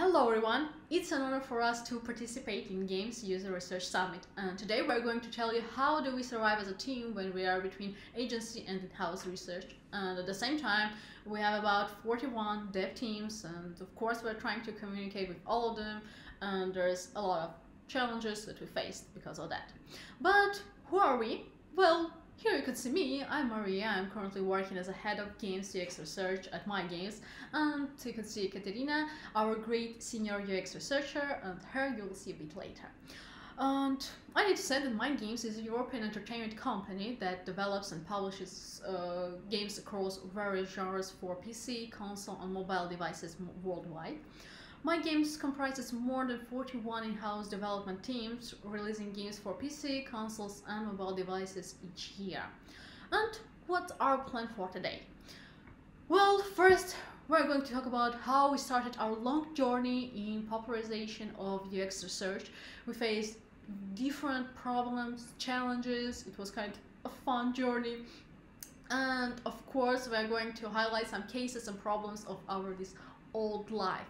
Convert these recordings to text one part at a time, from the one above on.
Hello everyone! It's an honor for us to participate in Games User Research Summit and today we're going to tell you how do we survive as a team when we are between agency and in-house research and at the same time we have about 41 dev teams and of course we're trying to communicate with all of them and there's a lot of challenges that we faced because of that. But who are we? Well, here you can see me, I'm Maria, I'm currently working as a head of Games UX research at My Games, and you can see Katerina, our great senior UX researcher, and her you'll see a bit later. And I need to say that My Games is a European entertainment company that develops and publishes uh, games across various genres for PC, console, and mobile devices worldwide. My Games comprises more than 41 in-house development teams, releasing games for PC, consoles and mobile devices each year. And what's our plan for today? Well, first we're going to talk about how we started our long journey in popularization of UX research. We faced different problems, challenges, it was kind of a fun journey. And of course, we're going to highlight some cases and problems of our this old life.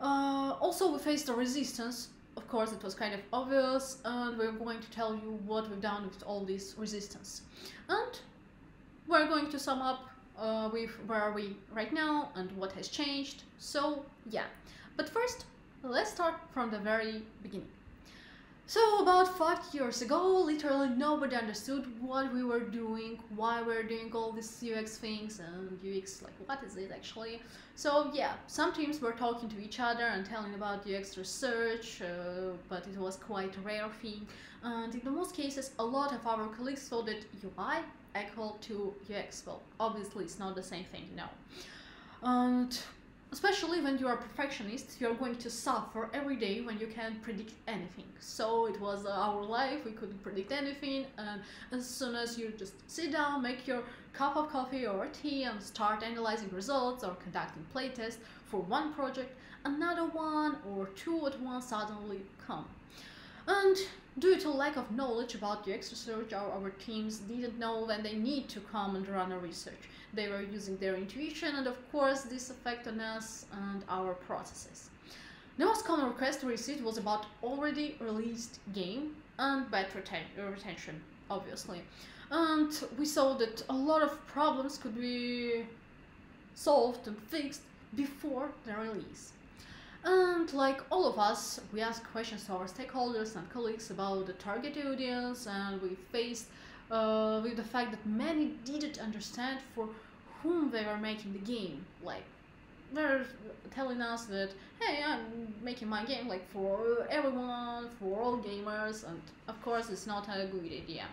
Uh, also, we faced the resistance. Of course, it was kind of obvious, and we're going to tell you what we've done with all this resistance. And we're going to sum up uh, with where are we right now and what has changed. So, yeah. But first, let's start from the very beginning. So about five years ago, literally nobody understood what we were doing, why we are doing all these UX things and UX, like what is it actually? So yeah, some teams were talking to each other and telling about UX research, uh, but it was quite a rare thing. And in the most cases, a lot of our colleagues thought that UI equal to UX. Well, obviously it's not the same thing, no. And especially when you are a perfectionist you're going to suffer every day when you can't predict anything. So it was our life we couldn't predict anything and as soon as you just sit down make your cup of coffee or tea and start analyzing results or conducting playtests for one project another one or two at once suddenly come. And due to lack of knowledge about UX research, our, our teams didn't know when they need to come and run a research. They were using their intuition and of course this affected us and our processes. The most common request we received was about already released game and bad reten retention, obviously. And we saw that a lot of problems could be solved and fixed before the release. And like all of us, we asked questions to our stakeholders and colleagues about the target audience, and we faced uh, with the fact that many didn't understand for whom they were making the game. Like, they're telling us that, hey, I'm making my game like for everyone, for all gamers, and of course, it's not a good idea.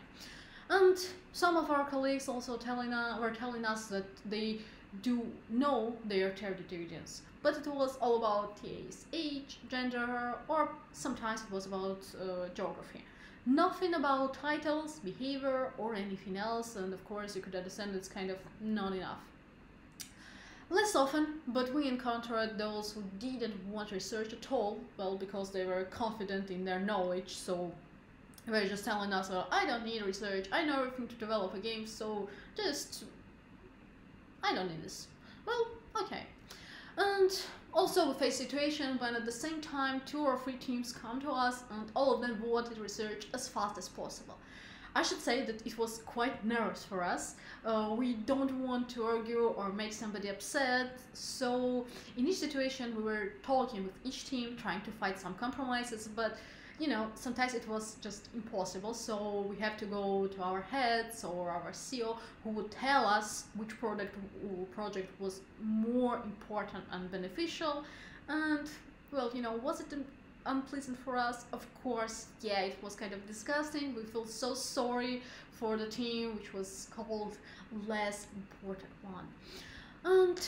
And some of our colleagues also telling us, were telling us that they do know their audience but it was all about TA's age, gender, or sometimes it was about uh, geography. Nothing about titles, behavior, or anything else, and of course you could understand it's kind of not enough. Less often, but we encountered those who didn't want research at all, well, because they were confident in their knowledge, so they were just telling us, well, I don't need research, I know everything to develop a game, so just, I don't need this. Well, okay. And also we face situation when at the same time two or three teams come to us and all of them wanted research as fast as possible. I should say that it was quite nervous for us. Uh, we don't want to argue or make somebody upset, so in each situation we were talking with each team, trying to find some compromises, but you know, sometimes it was just impossible. So we have to go to our heads or our CEO who would tell us which product project was more important and beneficial. And well, you know, was it unpleasant for us? Of course, yeah, it was kind of disgusting. We feel so sorry for the team, which was called less important one. And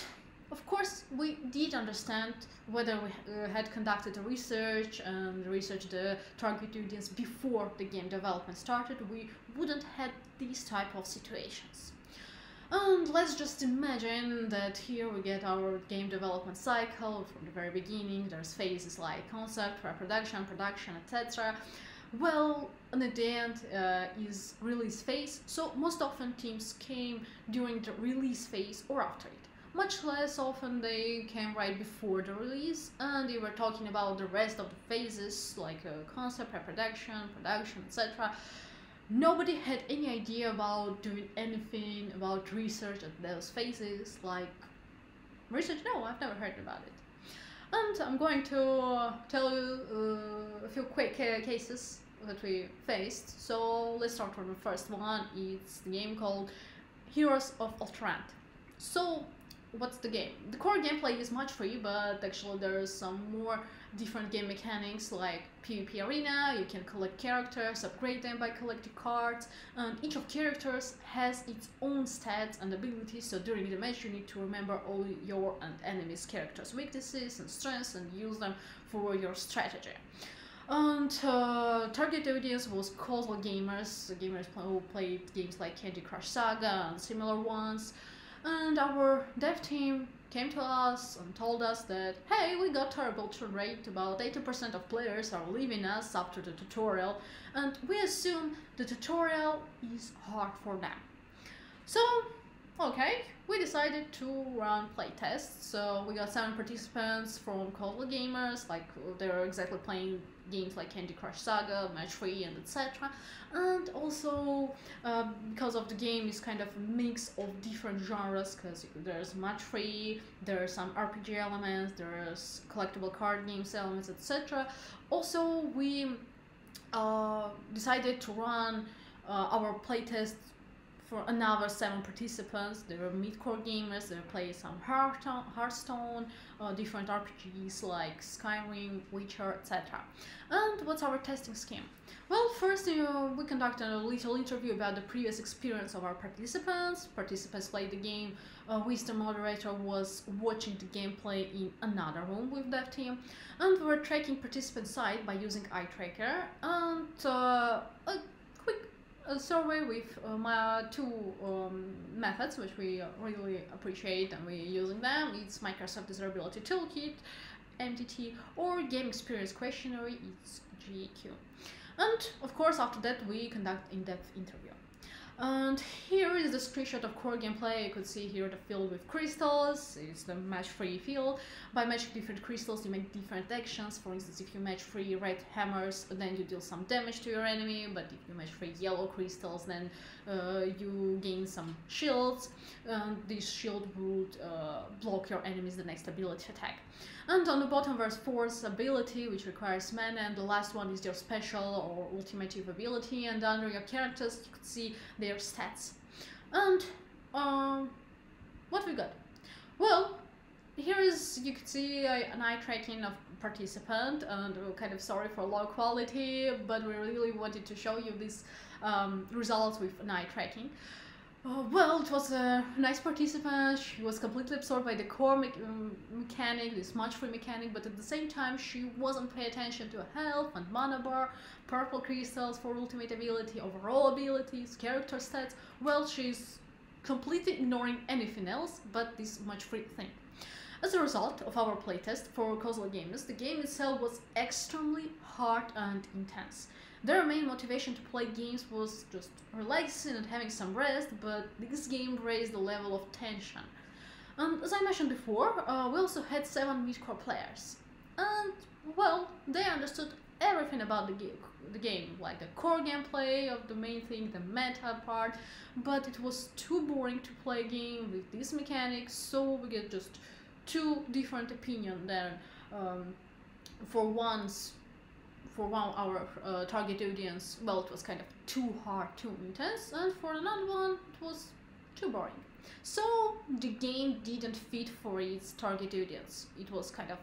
of course, we did understand whether we uh, had conducted a research and researched the target audience before the game development started, we wouldn't have these type of situations. And let's just imagine that here we get our game development cycle from the very beginning. There's phases like concept, pre-production, production, etc. Well, at the end uh, is release phase. So most often teams came during the release phase or after it. Much less often they came right before the release, and they were talking about the rest of the phases like uh, concept, pre-production, production, etc. Nobody had any idea about doing anything about research at those phases, like research. No, I've never heard about it. And I'm going to tell you uh, a few quick uh, cases that we faced. So let's start from the first one. It's the game called Heroes of Ultramant. So what's the game? The core gameplay is match three, but actually there's some more different game mechanics like PvP Arena, you can collect characters, upgrade them by collecting cards, and each of characters has its own stats and abilities, so during the match you need to remember all your and enemy's characters' weaknesses and strengths and use them for your strategy. And uh, target audience was casual gamers, gamers who played games like Candy Crush Saga and similar ones. And our dev team came to us and told us that, hey, we got terrible churn rate, about 80% of players are leaving us after the tutorial, and we assume the tutorial is hard for them. So, okay, we decided to run playtests. So we got seven participants from casual gamers, like they're exactly playing games like Candy Crush Saga, Match 3 and etc. And also uh, because of the game is kind of a mix of different genres because there's Match 3, there's some RPG elements, there's collectible card games elements etc. Also we uh, decided to run uh, our playtest for another seven participants. There were mid-core gamers, they play some Hearthstone, uh, different RPGs like Skyrim, Witcher, etc. And what's our testing scheme? Well, first uh, we conducted a little interview about the previous experience of our participants. Participants played the game. Uh, the moderator was watching the gameplay in another room with dev team, and we were tracking participant side by using eye tracker and uh, a survey with uh, my two um, methods, which we really appreciate and we're using them. It's Microsoft Desirability Toolkit, MDT, or Game Experience Questionnaire, it's GEQ. And of course, after that, we conduct in-depth interview. And here is the screenshot of core gameplay. You could see here the field with crystals. It's the match-three field. By matching different crystals, you make different actions. For instance, if you match three red hammers, then you deal some damage to your enemy. But if you match three yellow crystals, then uh, you gain some shields. And this shield would uh, block your enemy's the next ability attack. And on the bottom there's force ability, which requires mana, and the last one is your special or ultimative ability, and under your characters you could see their stats. And um, what we got? Well, here is, you could see an eye tracking of participant, and we're kind of sorry for low quality, but we really wanted to show you these um, results with an eye tracking. Uh, well, it was a nice participant. She was completely absorbed by the core me um, mechanic, this match three mechanic, but at the same time, she wasn't paying attention to health and mana bar, purple crystals for ultimate ability, overall abilities, character stats. Well, she's completely ignoring anything else but this match three thing. As a result of our playtest for casual gamers, the game itself was extremely hard and intense. Their main motivation to play games was just relaxing and having some rest, but this game raised the level of tension. And as I mentioned before, uh, we also had 7 mid-core players. And, well, they understood everything about the, game, the game, like the core gameplay of the main thing, the meta part, but it was too boring to play a game with these mechanics, so we get just two different opinions then. Um, for once, for one our uh, target audience, well, it was kind of too hard, too intense, and for another one, it was too boring. So the game didn't fit for its target audience. It was kind of,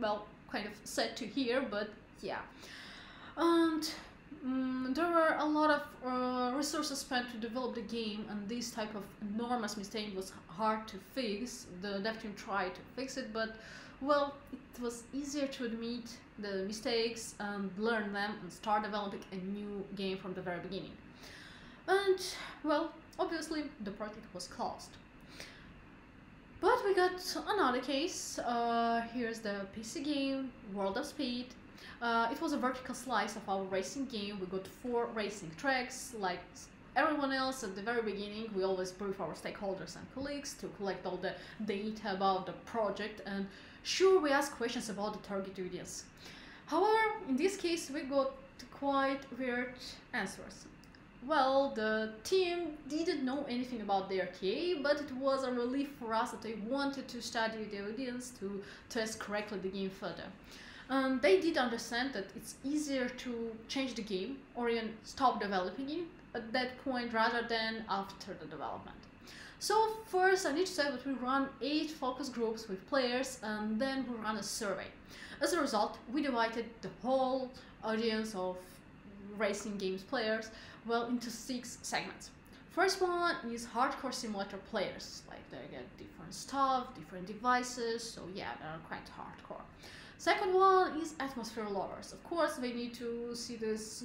well, kind of sad to hear, but yeah. And um, there were a lot of uh, resources spent to develop the game, and this type of enormous mistake was hard to fix. The dev team tried to fix it, but well, it was easier to admit the mistakes and learn them and start developing a new game from the very beginning. And, well, obviously the project was closed. But we got another case. Uh, here's the PC game, World of Speed. Uh, it was a vertical slice of our racing game. We got four racing tracks, like everyone else at the very beginning, we always brief our stakeholders and colleagues to collect all the data about the project and sure we ask questions about the target audience. However, in this case we got quite weird answers. Well, the team didn't know anything about their RTA, but it was a relief for us that they wanted to study the audience to test correctly the game further. And they did understand that it's easier to change the game or even stop developing it at that point rather than after the development. So first I need to say that we run 8 focus groups with players and then we run a survey. As a result, we divided the whole audience of racing games players well into six segments. First one is hardcore simulator players, like they get different stuff, different devices, so yeah, they're quite hardcore. Second one is atmosphere lovers. Of course, they need to see this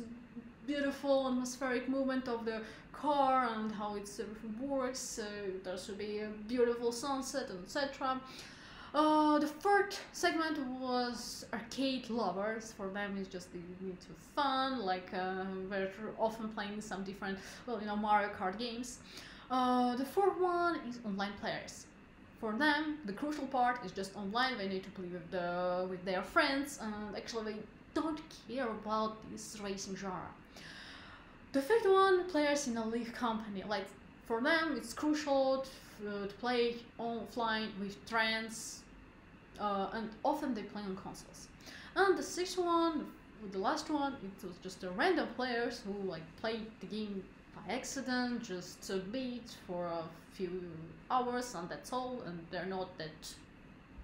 beautiful atmospheric movement of the car and how it works. So there should be a beautiful sunset, etc. Uh, the third segment was arcade lovers. For them, it's just they need to fun, like uh, they're often playing some different, well, you know, Mario Kart games. Uh, the fourth one is online players. For them, the crucial part is just online. They need to play with the with their friends, and actually they don't care about this racing genre. The fifth one, players in a live company. Like for them, it's crucial to, to play offline with friends, uh, and often they play on consoles. And the sixth one, the last one, it was just random players who like played the game by accident, just a bit for a few hours, and that's all. And they're not that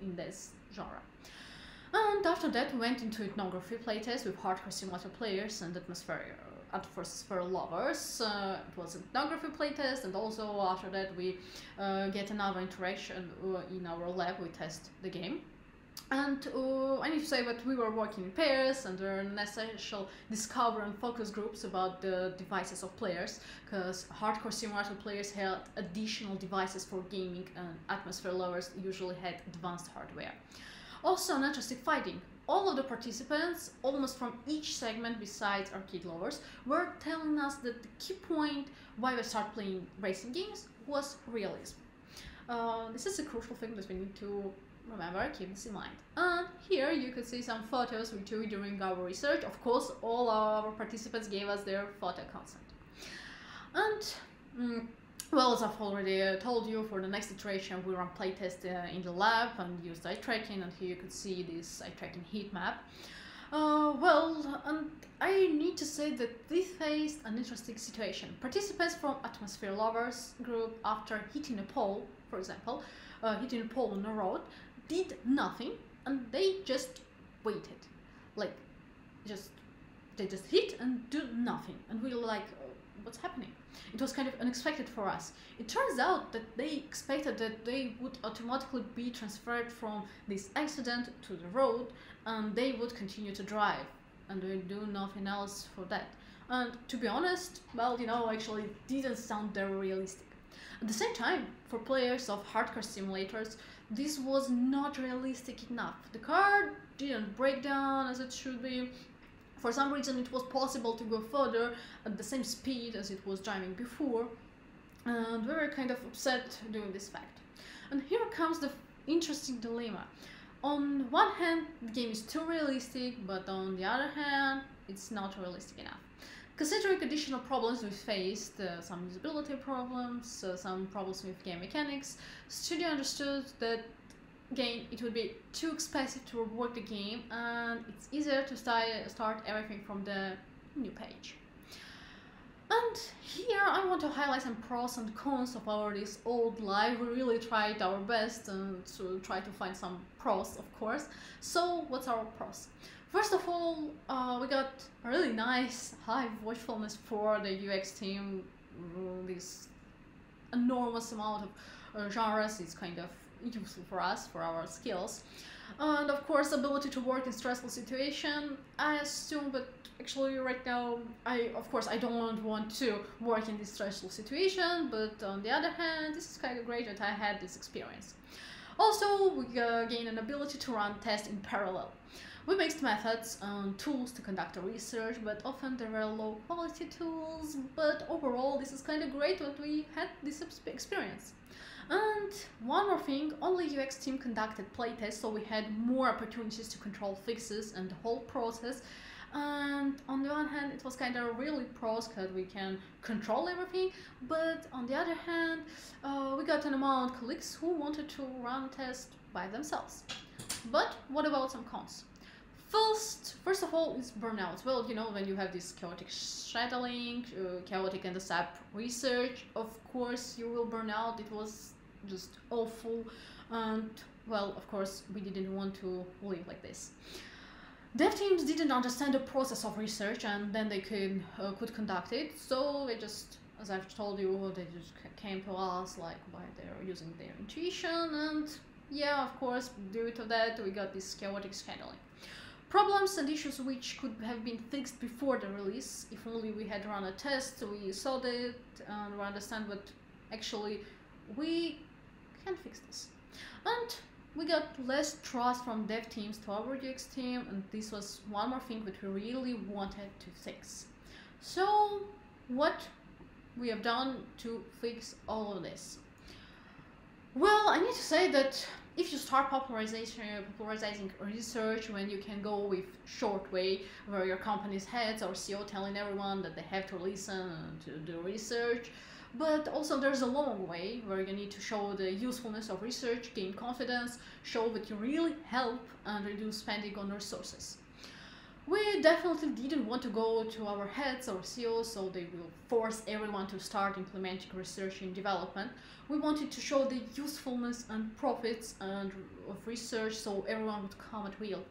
in this genre. And after that, we went into ethnography playtest with hardcore simulator players and atmosphere first for lovers. Uh, it was an ethnography playtest, and also after that we uh, get another interaction uh, in our lab. We test the game. And uh, I need to say that we were working in pairs and there are essential discover and focus groups about the devices of players because hardcore simulator players had additional devices for gaming and atmosphere lovers usually had advanced hardware. Also, an interesting finding all of the participants, almost from each segment besides arcade lovers, were telling us that the key point why we start playing racing games was realism. Uh, this is a crucial thing that we need to remember, keep this in mind. And here you can see some photos we took during our research. Of course, all our participants gave us their photo consent. And mm, well, as I've already uh, told you, for the next iteration we run playtest uh, in the lab and use eye tracking and here you can see this eye tracking heat map. Uh, well, and I need to say that this faced an interesting situation. Participants from Atmosphere Lovers group, after hitting a pole, for example, uh, hitting a pole on a road, did nothing and they just waited. Like, just, they just hit and do nothing. And we were like, what's happening? It was kind of unexpected for us. It turns out that they expected that they would automatically be transferred from this accident to the road and they would continue to drive and they do nothing else for that. And to be honest, well, you know, actually it didn't sound very realistic. At the same time, for players of hardcore simulators, this was not realistic enough. The car didn't break down as it should be, for some reason it was possible to go further at the same speed as it was driving before and we were kind of upset doing this fact. And here comes the interesting dilemma. On one hand, the game is too realistic, but on the other hand, it's not realistic enough. Considering additional problems we faced, uh, some usability problems, uh, some problems with game mechanics, studio understood that again it would be too expensive to rework the game and it's easier to start, start everything from the new page. And here I want to highlight some pros and cons of our this old live. We really tried our best and to try to find some pros, of course. So what's our pros? First of all, uh, we got a really nice high watchfulness for the UX team. This enormous amount of uh, genres is kind of useful for us, for our skills. And of course, ability to work in stressful situation. I assume but actually right now, I of course I don't want to work in this stressful situation, but on the other hand, this is kind of great that I had this experience. Also, we uh, gain an ability to run tests in parallel. We mixed methods and tools to conduct research, but often there were low quality tools, but overall this is kind of great that we had this experience. And one more thing, only UX team conducted playtests, so we had more opportunities to control fixes and the whole process. And on the one hand, it was kind of really pros because we can control everything, but on the other hand, uh, we got an amount of colleagues who wanted to run tests by themselves. But what about some cons? First, first of all, is burnout. Well, you know, when you have this chaotic scheduling, uh, chaotic and the SAP research, of course you will burn out. It was just awful. And well of course we didn't want to live like this. Dev teams didn't understand the process of research and then they could uh, could conduct it. So they just as i've told you they just came to us like by their using their intuition and yeah of course due to that we got this chaotic scheduling. Problems and issues which could have been fixed before the release. If only we had run a test we saw it and we understand what actually we can fix this. And we got less trust from dev teams to our UX team, and this was one more thing that we really wanted to fix. So, what we have done to fix all of this? Well, I need to say that if you start popularization, popularizing research when you can go with short way where your company's heads or CEO telling everyone that they have to listen to do research, but also there's a long way where you need to show the usefulness of research, gain confidence, show that you really help and reduce spending on resources. We definitely didn't want to go to our heads or CEOs so they will force everyone to start implementing research and development. We wanted to show the usefulness and profits and of research so everyone would come at will.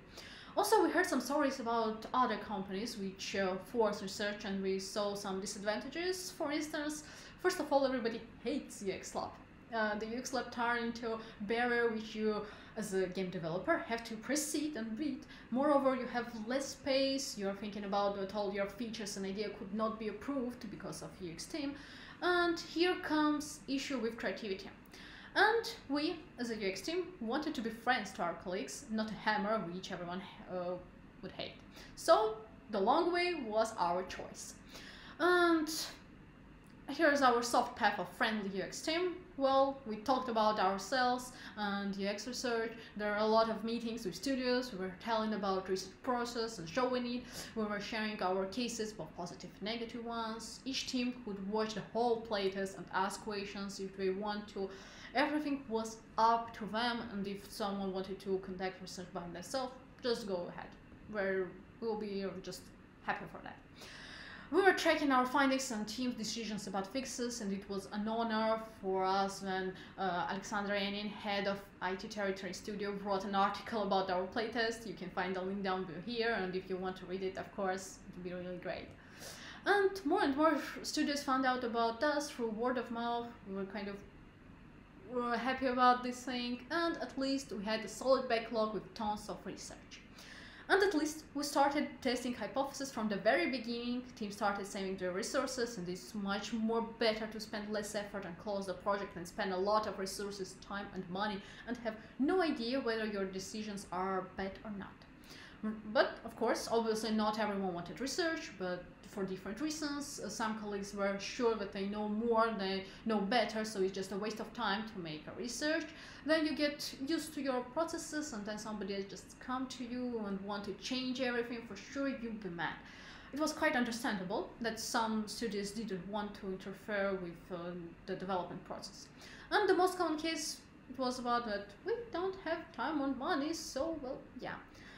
Also, we heard some stories about other companies which uh, force research and we saw some disadvantages. For instance, First of all, everybody hates UX Lab. Uh, the UX Lab turned into a barrier which you, as a game developer, have to proceed and beat. Moreover, you have less space, you're thinking about that all your features and idea could not be approved because of UX team. And here comes issue with creativity. And we, as a UX team, wanted to be friends to our colleagues, not a hammer which everyone uh, would hate. So the long way was our choice. And here's our soft path of friendly UX team. Well, we talked about ourselves and UX research. There are a lot of meetings with studios. We were telling about research process and showing it. We were sharing our cases, both positive and negative ones. Each team could watch the whole playtest and ask questions if they want to. Everything was up to them, and if someone wanted to conduct research by themselves, just go ahead. We'll be just happy for that. We were tracking our findings and team's decisions about fixes, and it was an honor for us when uh, Alexandra Yanin, head of IT Territory Studio, wrote an article about our playtest. You can find the link down below here, and if you want to read it, of course, it would be really great. And more and more studios found out about us through word of mouth. We were kind of we were happy about this thing, and at least we had a solid backlog with tons of research. And at least we started testing hypotheses from the very beginning. Team started saving their resources and it's much more better to spend less effort and close the project than spend a lot of resources, time and money and have no idea whether your decisions are bad or not. But of course, obviously not everyone wanted research, but for different reasons. Uh, some colleagues were sure that they know more, they know better, so it's just a waste of time to make a research. Then you get used to your processes and then somebody just come to you and want to change everything, for sure you'd be mad. It was quite understandable that some studios didn't want to interfere with uh, the development process. And the most common case it was about that we don't have time or money, so well, yeah.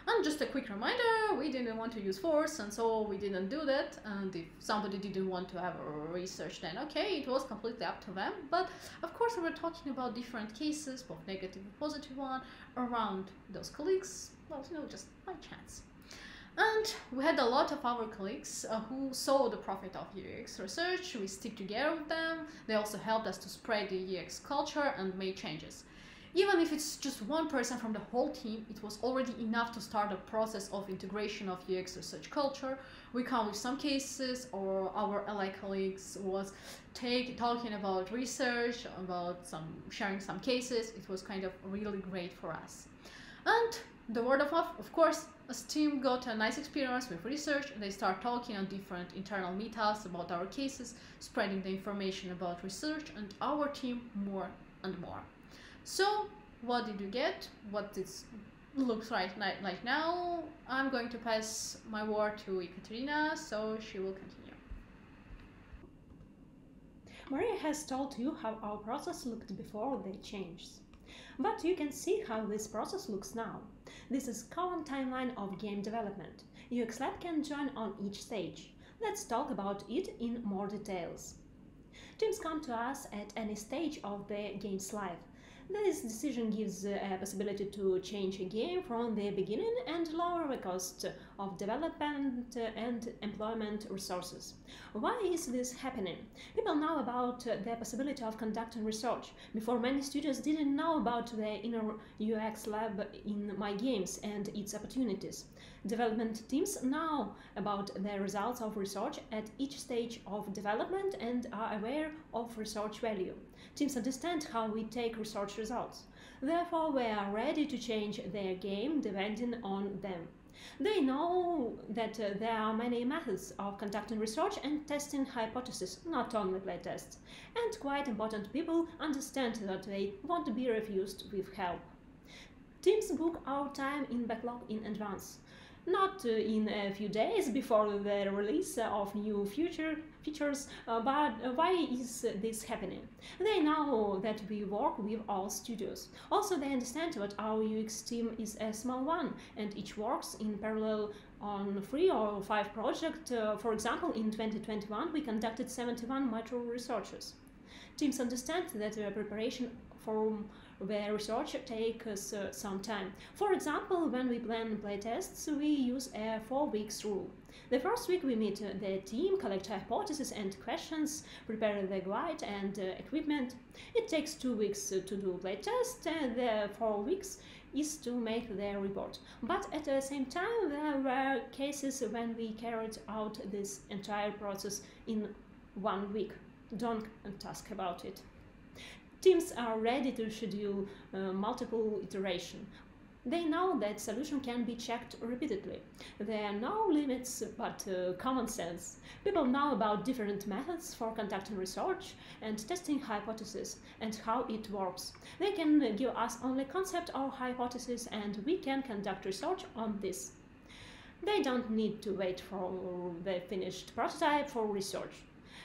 And just a quick reminder, we didn't want to use force and so we didn't do that. And if somebody didn't want to have a research then okay, it was completely up to them. But of course we were talking about different cases, both negative and positive one, around those colleagues, well, you know, just by chance. And we had a lot of our colleagues uh, who saw the profit of UX research. We stick together with them. They also helped us to spread the UX culture and make changes. Even if it's just one person from the whole team, it was already enough to start a process of integration of UX research culture. We come with some cases, or our ally colleagues was take, talking about research, about some sharing some cases. It was kind of really great for us. And the word of mouth, of course, as team got a nice experience with research. They start talking on different internal meetups about our cases, spreading the information about research and our team more and more. So what did you get? What this looks like like now? I'm going to pass my word to Ekaterina, so she will continue. Maria has told you how our process looked before the changes. But you can see how this process looks now. This is current timeline of game development. UX Lab can join on each stage. Let's talk about it in more details. Teams come to us at any stage of the game's life. This decision gives uh, a possibility to change a game from the beginning and lower the cost of development and employment resources. Why is this happening? People know about the possibility of conducting research. Before many studios didn't know about the inner UX lab in my games and its opportunities. Development teams know about the results of research at each stage of development and are aware of research value. Teams understand how we take research results. Therefore, we are ready to change their game depending on them. They know that uh, there are many methods of conducting research and testing hypotheses, not only playtests. And quite important people understand that they won't be refused with help. Teams book our time in backlog in advance not uh, in a few days before the release of new future features, uh, but why is this happening? They know that we work with all studios. Also, they understand that our UX team is a small one and each works in parallel on three or five projects. Uh, for example, in 2021, we conducted 71 micro researches. Teams understand that the preparation for where research takes uh, some time. For example, when we plan playtests, we use a four weeks rule. The first week we meet uh, the team, collect hypotheses and questions, prepare the guide and uh, equipment. It takes two weeks uh, to do playtest and the four weeks is to make the report. But at the same time, there were cases when we carried out this entire process in one week. Don't task about it teams are ready to schedule uh, multiple iteration. They know that solution can be checked repeatedly. There are no limits but uh, common sense. People know about different methods for conducting research and testing hypotheses and how it works. They can give us only concept or hypothesis and we can conduct research on this. They don't need to wait for the finished prototype for research.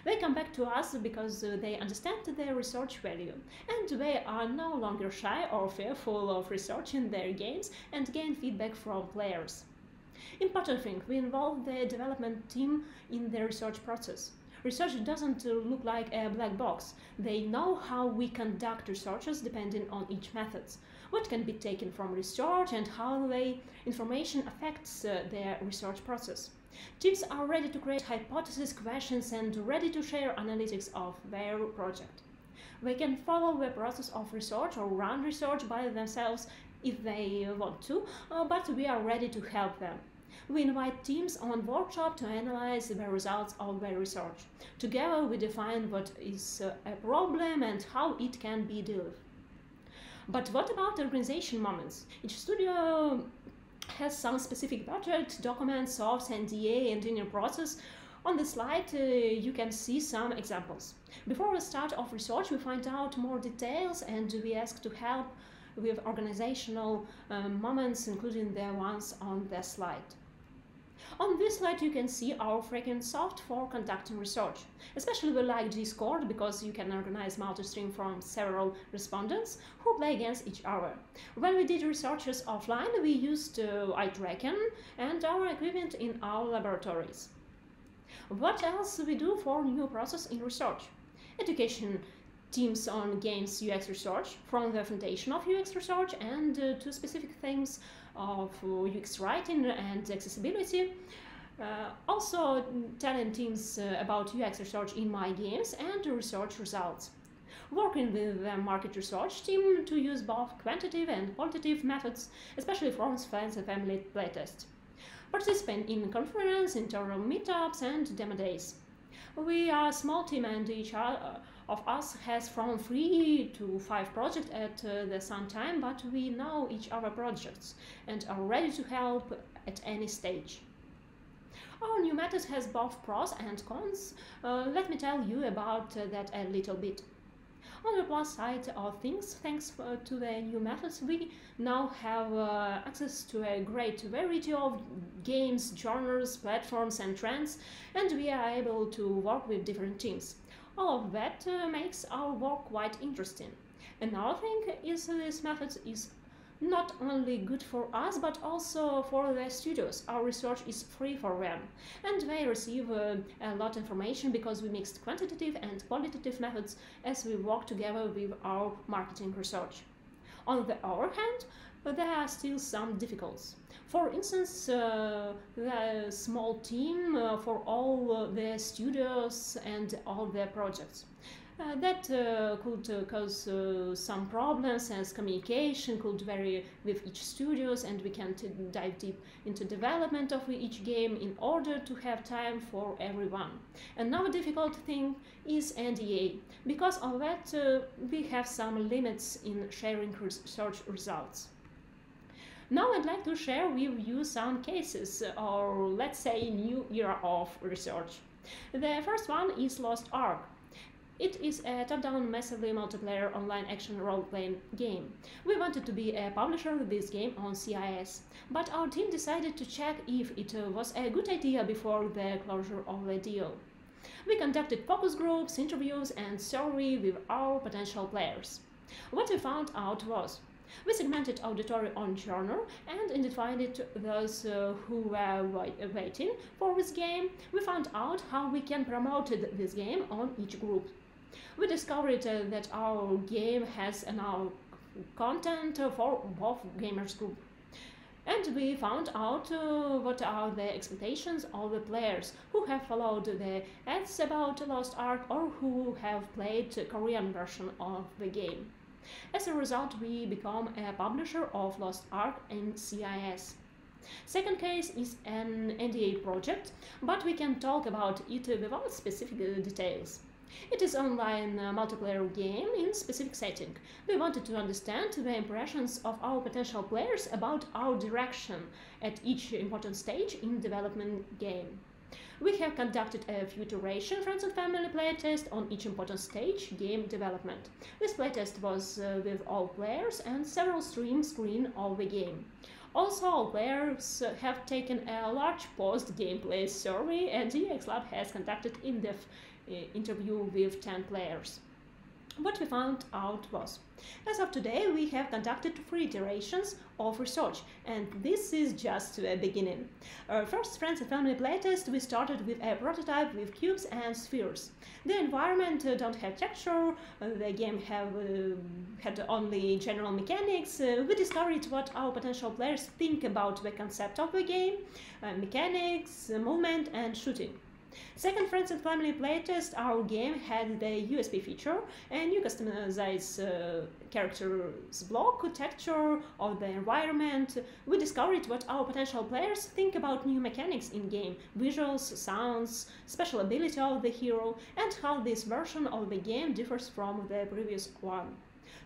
They come back to us because uh, they understand their research value and they are no longer shy or fearful of researching their games and gain feedback from players. Important thing, we involve the development team in the research process. Research doesn't uh, look like a black box. They know how we conduct researches depending on each method, what can be taken from research and how the information affects uh, their research process. Teams are ready to create hypotheses, questions, and ready to share analytics of their project. They can follow the process of research or run research by themselves if they want to, uh, but we are ready to help them. We invite teams on workshop to analyze the results of their research. Together we define what is uh, a problem and how it can be dealt. But what about organization moments? Each studio has some specific budget, documents, source, NDA, and engineering process. On the slide, uh, you can see some examples. Before we start off research, we find out more details and we ask to help with organizational um, moments, including the ones on the slide. On this slide you can see our frequent soft for conducting research. Especially we like Discord because you can organize multi-stream from several respondents who play against each other. When we did researches offline we used uh, and our equipment in our laboratories. What else we do for new process in research? Education teams on games UX research, from the foundation of UX research and uh, specific themes of UX writing and accessibility. Uh, also telling teams uh, about UX research in my games and research results. working with the market research team to use both quantitative and qualitative methods, especially from friends and family playtest. Participate in conference, internal meetups, and demo days. We are a small team and each of us has from three to five projects at uh, the same time, but we know each other projects and are ready to help at any stage. Our new method has both pros and cons. Uh, let me tell you about uh, that a little bit. On the plus side of things, thanks uh, to the new methods, we now have uh, access to a great variety of games, genres, platforms and trends, and we are able to work with different teams. All of that uh, makes our work quite interesting. Another thing is this method is not only good for us but also for the studios. Our research is free for them and they receive uh, a lot of information because we mixed quantitative and qualitative methods as we work together with our marketing research. On the other hand, there are still some difficulties. For instance, uh, the small team uh, for all the studios and all their projects. Uh, that uh, could uh, cause uh, some problems as communication could vary with each studios and we can dive deep into development of each game in order to have time for everyone. Another difficult thing is NDA. Because of that uh, we have some limits in sharing research results. Now I'd like to share with you some cases or let's say new era of research. The first one is Lost Ark. It is a top-down, massively multiplayer online action role-playing game. We wanted to be a publisher of this game on CIS, but our team decided to check if it was a good idea before the closure of the deal. We conducted focus groups, interviews and survey with our potential players. What we found out was we segmented auditory on genre and identified those uh, who were waiting for this game. We found out how we can promote this game on each group we discovered uh, that our game has enough content for both gamers group. And we found out uh, what are the expectations of the players who have followed the ads about Lost Ark or who have played the Korean version of the game. As a result, we become a publisher of Lost Ark in CIS. Second case is an NDA project, but we can talk about it without specific details. It is online uh, multiplayer game in specific setting. We wanted to understand the impressions of our potential players about our direction at each important stage in development game. We have conducted a few iteration friends and family playtest on each important stage game development. This playtest was uh, with all players and several stream screen of the game. Also, players have taken a large post-gameplay survey and UX Lab has conducted in-depth interview with 10 players. What we found out was, as of today, we have conducted three iterations of research, and this is just the beginning. Our first friends and family playtest, we started with a prototype with cubes and spheres. The environment uh, don't have texture, uh, the game have uh, had only general mechanics. Uh, we discovered what our potential players think about the concept of the game, uh, mechanics, movement, and shooting. Second Friends and Family playtest, our game had the USB feature, and you customize uh, characters block, texture of the environment. We discovered what our potential players think about new mechanics in game, visuals, sounds, special ability of the hero, and how this version of the game differs from the previous one.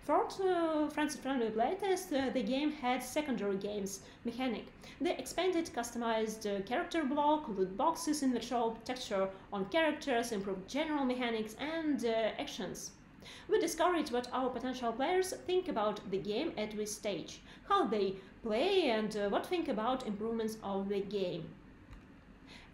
For uh, Friends Friendly playtest, uh, the game had secondary games mechanic. The expanded customized uh, character block, loot boxes in the shop, texture on characters, improved general mechanics and uh, actions. We discovered what our potential players think about the game at this stage, how they play and uh, what think about improvements of the game.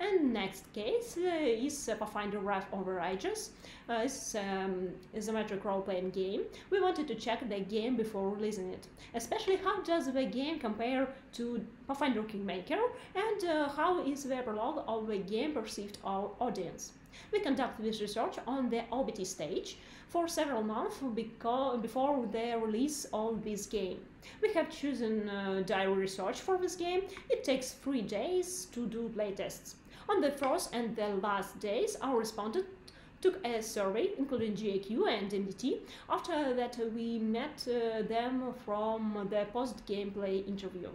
And next case uh, is uh, Pathfinder Wrath over Ages. Uh, it's um, isometric role-playing game. We wanted to check the game before releasing it, especially how does the game compare to Pathfinder Kingmaker and uh, how is the prologue of the game perceived our audience. We conducted this research on the OBT stage for several months before the release of this game. We have chosen uh, diary research for this game. It takes three days to do playtests. On the first and the last days, our respondents took a survey, including GEQ and MDT. After that, we met uh, them from the post-gameplay interview.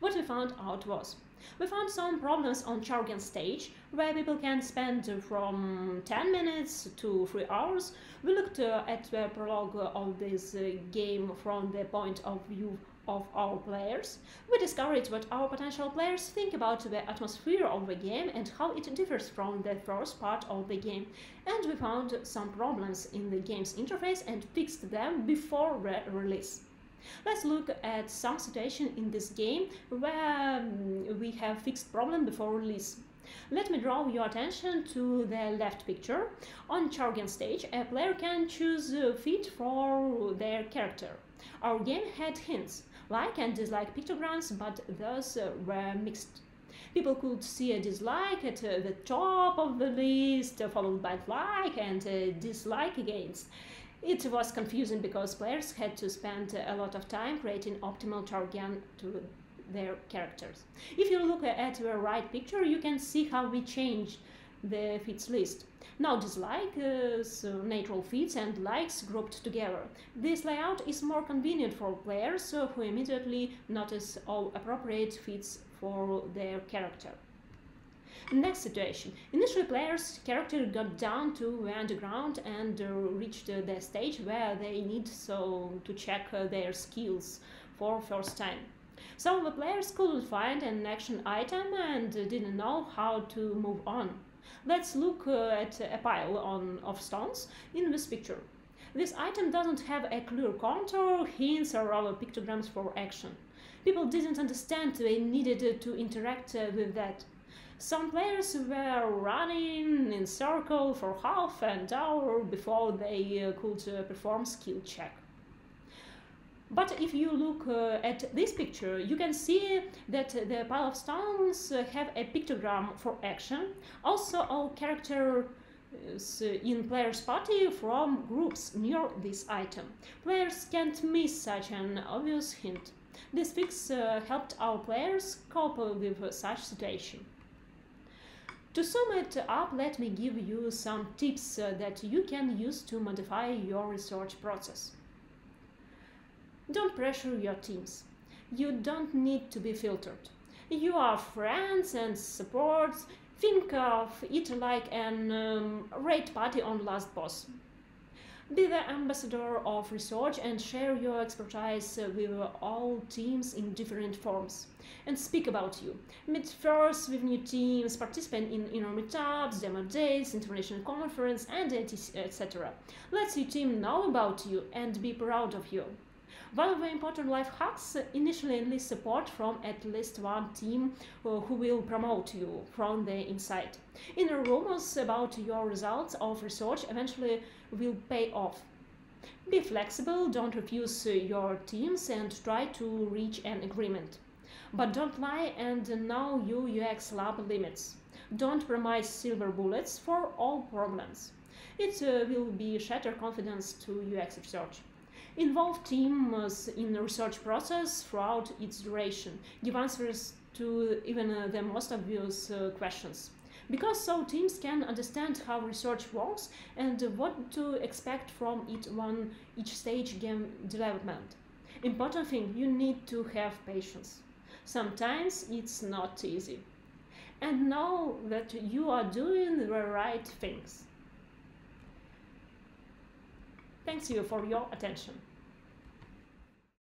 What we found out was we found some problems on Chargen stage, where people can spend from 10 minutes to 3 hours. We looked uh, at the prologue of this uh, game from the point of view of our players. We discovered what our potential players think about the atmosphere of the game and how it differs from the first part of the game. And we found some problems in the game's interface and fixed them before re release. Let's look at some situation in this game where um, we have fixed problem before release. Let me draw your attention to the left picture. On Chargen stage, a player can choose a fit for their character. Our game had hints, like and dislike pictograms, but those uh, were mixed. People could see a dislike at uh, the top of the list, uh, followed by like and dislike against. It was confusing because players had to spend a lot of time creating optimal Chargen to their characters. If you look at the right picture, you can see how we changed the fits list. Now dislike, uh, so natural fits and likes grouped together. This layout is more convenient for players uh, who immediately notice all appropriate fits for their character. Next situation. Initially players' character got down to the underground and uh, reached uh, the stage where they need so to check uh, their skills for first time. Some of the players couldn't find an action item and didn't know how to move on. Let's look uh, at a pile on, of stones in this picture. This item doesn't have a clear contour, hints or other pictograms for action. People didn't understand they needed to interact uh, with that. Some players were running in circle for half an hour before they uh, could perform skill check. But if you look uh, at this picture, you can see that the pile of stones uh, have a pictogram for action. Also, all characters in player's party from groups near this item. Players can't miss such an obvious hint. This fix uh, helped our players cope with such situation. To sum it up, let me give you some tips uh, that you can use to modify your research process. Don't pressure your teams. You don't need to be filtered. You are friends and supports. Think of it like an um, raid party on Last Boss. Be the ambassador of research and share your expertise with all teams in different forms. And speak about you. Meet first with new teams, participate in inner meetups, demo days, international conference, and etc. Let your team know about you and be proud of you. One of the important life hacks initially enlist support from at least one team uh, who will promote you from the inside. Inner rumors about your results of research eventually will pay off. Be flexible, don't refuse your teams and try to reach an agreement. But don't lie and know your UX lab limits. Don't promise silver bullets for all problems. It uh, will be shatter confidence to UX research. Involve teams in the research process throughout its duration. Give answers to even uh, the most obvious uh, questions. Because so teams can understand how research works and what to expect from it one each stage game development. Important thing, you need to have patience. Sometimes it's not easy. And know that you are doing the right things. Thanks you for your attention.